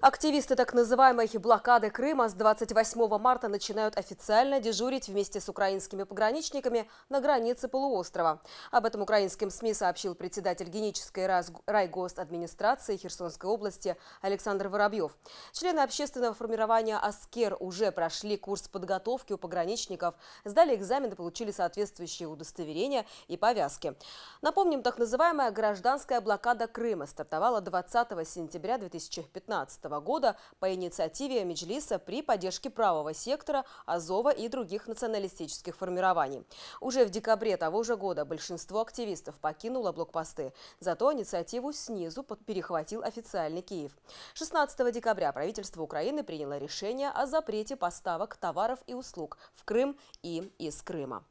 Активисты так называемой блокады Крыма с 28 марта начинают официально дежурить вместе с украинскими пограничниками на границе полуострова. Об этом украинским СМИ сообщил председатель Генической райгосадминистрации Херсонской области Александр Воробьев. Члены общественного формирования «Аскер» уже прошли курс подготовки у пограничников, сдали экзамены, получили соответствующие удостоверения и повязки. Напомним, так называемая гражданская блокада Крыма стартовала 20 сентября 2015 года по инициативе Меджлиса при поддержке правого сектора, Азова и других националистических формирований. Уже в декабре того же года большинство активистов покинуло блокпосты. Зато инициативу снизу перехватил официальный Киев. 16 декабря правительство Украины приняло решение о запрете поставок товаров и услуг в Крым и из Крыма.